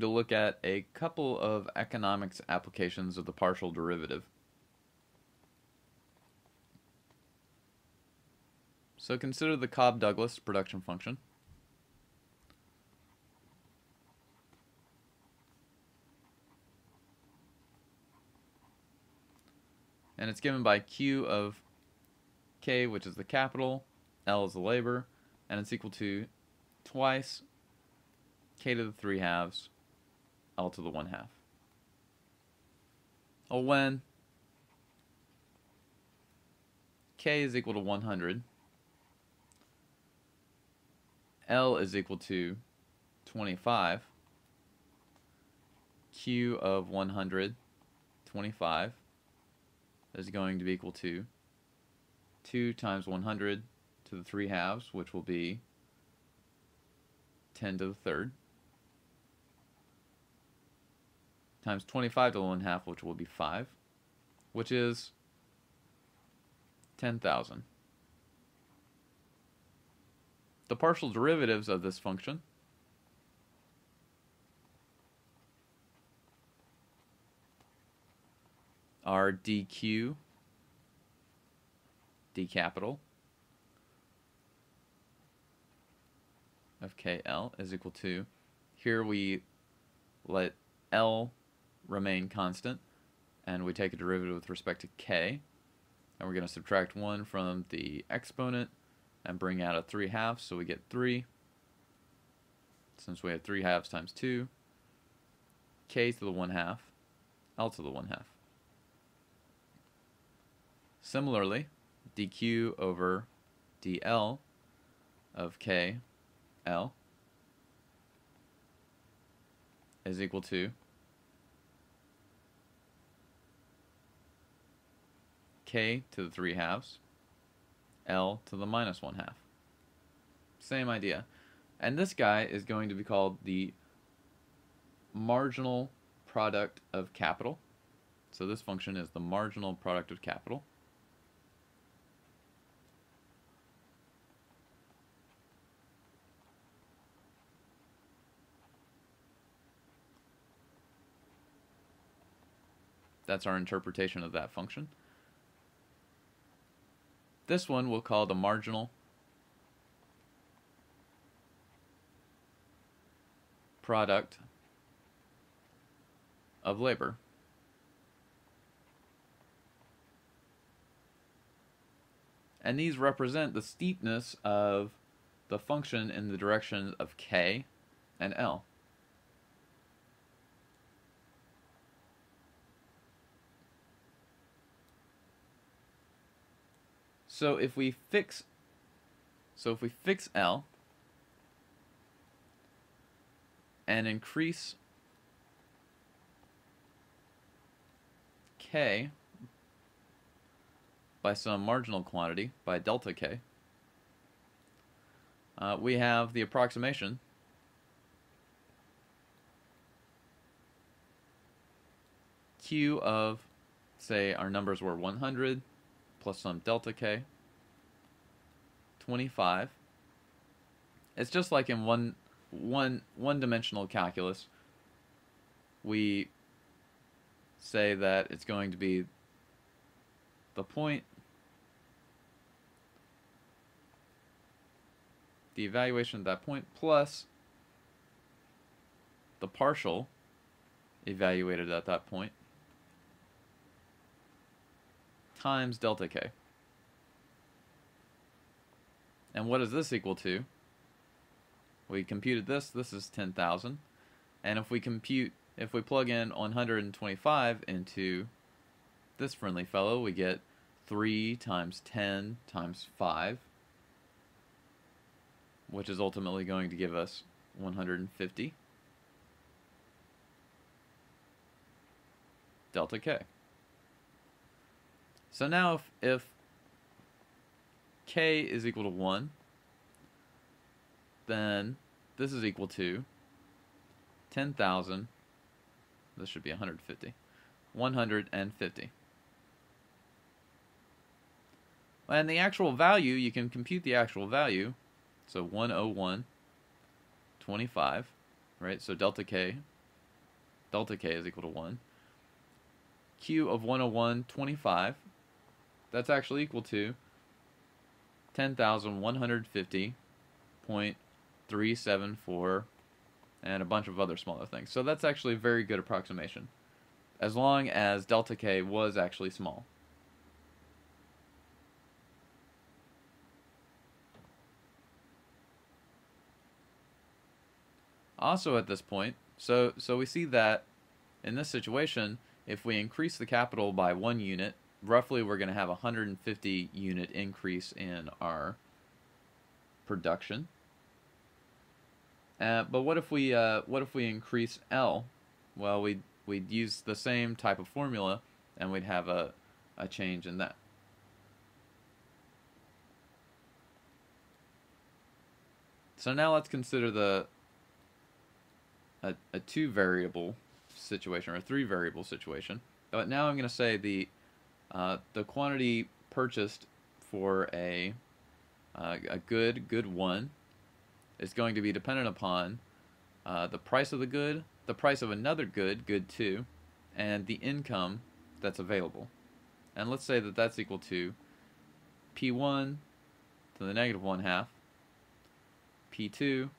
to look at a couple of economics applications of the partial derivative. So consider the Cobb-Douglas production function. And it's given by Q of K, which is the capital, L is the labor, and it's equal to twice K to the 3 halves L to the 1 half. Well, when K is equal to 100, L is equal to 25, Q of 100, 25, is going to be equal to 2 times 100 to the 3 halves, which will be 10 to the third. Times 25 to the 1 half, which will be 5, which is 10,000. The partial derivatives of this function are dq, d capital, of kl is equal to, here we let L remain constant, and we take a derivative with respect to k, and we're going to subtract 1 from the exponent and bring out a 3 halves, so we get 3. Since we have 3 halves times 2, k to the 1 half, l to the 1 half. Similarly, dq over dl of k, l is equal to k to the 3 halves, l to the minus 1 half. Same idea. And this guy is going to be called the marginal product of capital. So this function is the marginal product of capital. That's our interpretation of that function. This one we'll call the marginal product of labor. And these represent the steepness of the function in the direction of k and L. So if we fix, so if we fix L and increase K by some marginal quantity, by delta K, uh, we have the approximation Q of, say our numbers were 100, plus some delta k, 25. It's just like in one, one, one-dimensional calculus, we say that it's going to be the point, the evaluation at that point, plus the partial evaluated at that point, times delta k. And what is this equal to? We computed this, this is 10,000. And if we compute, if we plug in 125 into this friendly fellow, we get 3 times 10 times 5, which is ultimately going to give us 150 delta k. So now if, if k is equal to 1, then this is equal to 10,000, this should be 150, 150. And the actual value, you can compute the actual value, so 101, 25, right? So delta k delta k is equal to 1. Q of 101.25, that's actually equal to 10,150.374 and a bunch of other smaller things. So that's actually a very good approximation, as long as delta k was actually small. Also at this point, so, so we see that in this situation, if we increase the capital by one unit, roughly we're going to have a 150 unit increase in our production. Uh, but what if we uh, what if we increase L? Well, we'd we'd use the same type of formula, and we'd have a a change in that. So now let's consider the a, a two variable situation or a three variable situation. But now I'm going to say the uh, the quantity purchased for a uh, a good good one is going to be dependent upon uh, the price of the good, the price of another good, good two, and the income that's available. And let's say that that's equal to P1 to the negative 1 half, P2 to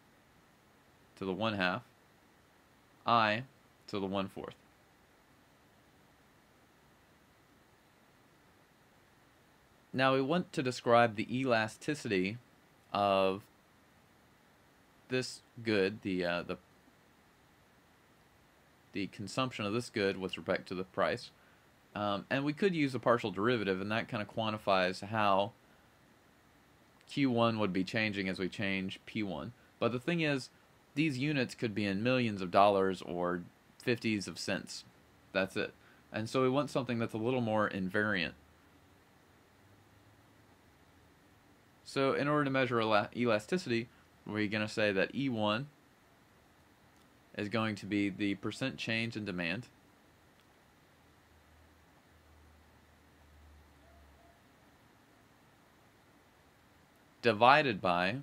the 1 half, I to the 1 fourth. Now we want to describe the elasticity of this good, the uh, the the consumption of this good with respect to the price. Um, and we could use a partial derivative, and that kind of quantifies how Q1 would be changing as we change P1. But the thing is, these units could be in millions of dollars or 50s of cents. That's it. And so we want something that's a little more invariant. So in order to measure elasticity, we're going to say that E1 is going to be the percent change in demand divided by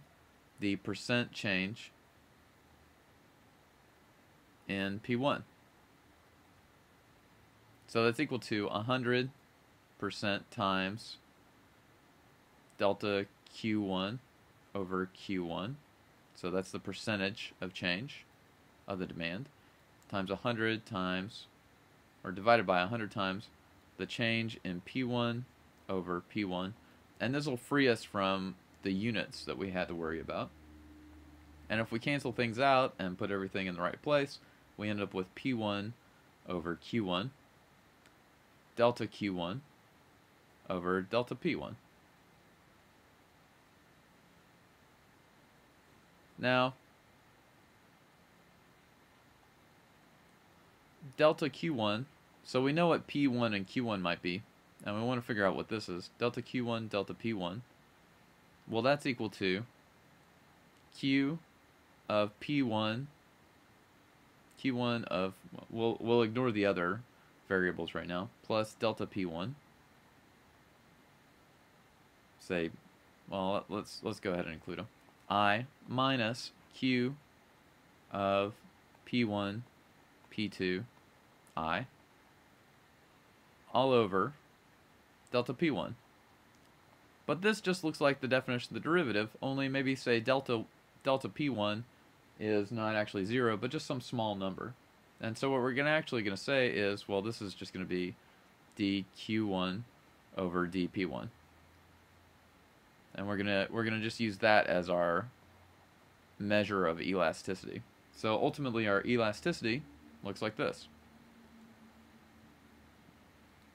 the percent change in P1. So that's equal to 100% times delta Q1 over Q1. So that's the percentage of change of the demand times 100 times, or divided by 100 times, the change in P1 over P1. And this will free us from the units that we had to worry about. And if we cancel things out and put everything in the right place, we end up with P1 over Q1, delta Q1 over delta P1. Now, delta Q1, so we know what P1 and Q1 might be, and we want to figure out what this is. Delta Q1, delta P1. Well, that's equal to Q of P1 Q1 of, we'll, we'll ignore the other variables right now, plus delta P1. Say, well, let's, let's go ahead and include them. I minus Q of P1, P2, I, all over delta P1. But this just looks like the definition of the derivative, only maybe say delta delta P1 is not actually 0, but just some small number. And so what we're gonna actually going to say is, well, this is just going to be dq1 over dp1. And we're gonna we're gonna just use that as our measure of elasticity. So ultimately, our elasticity looks like this.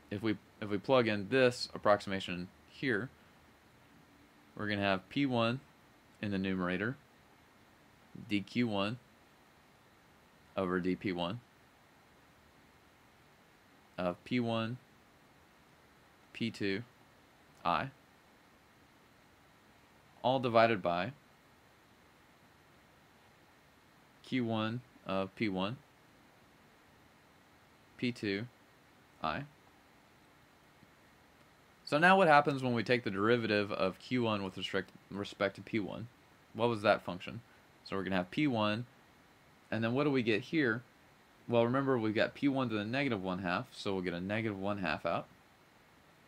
If we if we plug in this approximation here, we're gonna have p1 in the numerator dq1 over dp1 of p1 p2 i all divided by q1 of p1 p2 i so now what happens when we take the derivative of q1 with respect respect to p1 what was that function so we're going to have P1, and then what do we get here? well, remember we've got p1 to the negative 1 half, so we'll get a negative 1 half out.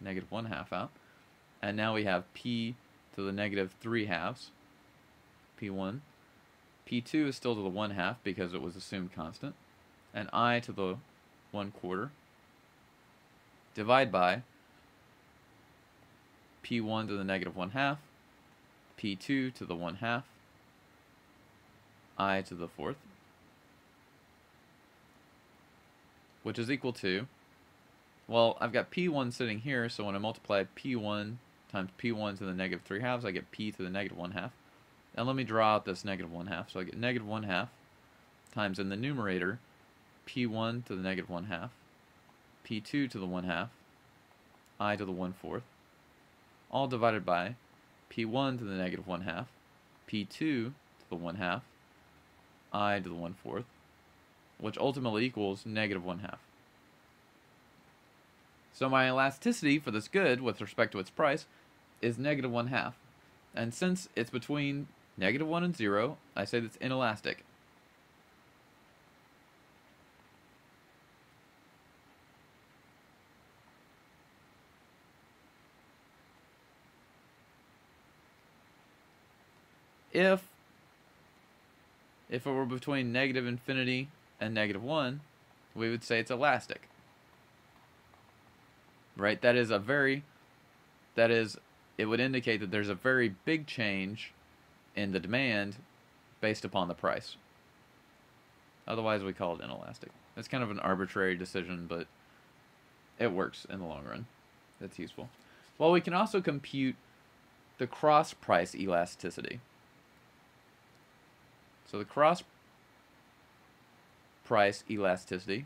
Negative 1 half out. And now we have p to the negative 3 halves. p1. p2 is still to the 1 half because it was assumed constant. And i to the 1 quarter. Divide by p1 to the negative 1 half, p2 to the 1 half, i to the fourth, which is equal to, well, I've got p1 sitting here, so when I multiply p1 times p1 to the negative 3 halves, I get p to the negative 1 half. And let me draw out this negative 1 half. So I get negative 1 half times in the numerator p1 to the negative 1 half, p2 to the 1 half, i to the 1 fourth, all divided by p1 to the negative 1 half, p2 to the 1 half, i to the 1 fourth, which ultimately equals negative 1 half. So my elasticity for this good with respect to its price is negative 1 half. And since it's between negative 1 and 0, I say that's inelastic. if if it were between negative infinity and negative 1, we would say it's elastic. Right? That is a very that is it would indicate that there's a very big change in the demand based upon the price. Otherwise, we call it inelastic. It's kind of an arbitrary decision, but it works in the long run. That's useful. Well, we can also compute the cross price elasticity. So the cross price elasticity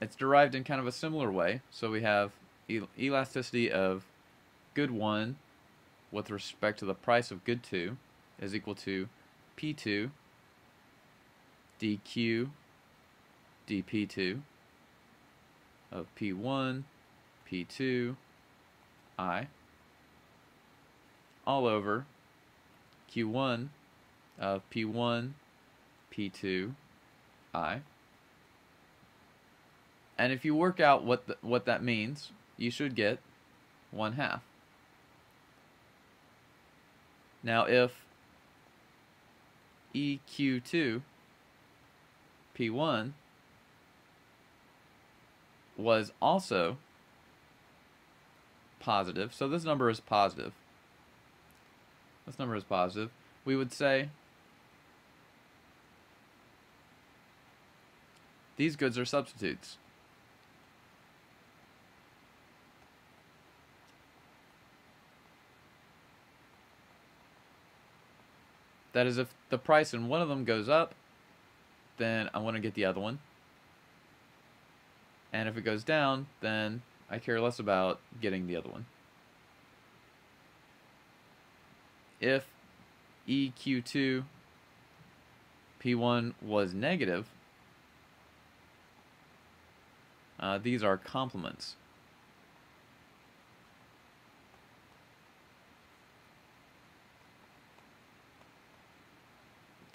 it's derived in kind of a similar way. So we have el elasticity of good 1 with respect to the price of good 2 is equal to P2 dq dp2 of P1 P2 I all over Q1 of P1, P2, I. And if you work out what the, what that means, you should get 1 half. Now if EQ2 P1 was also positive, so this number is positive, this number is positive, we would say these goods are substitutes. That is if the price in one of them goes up, then I want to get the other one. And if it goes down, then I care less about getting the other one. if EQ2 P1 was negative, uh, these are complements.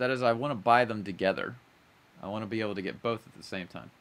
That is, I want to buy them together. I want to be able to get both at the same time.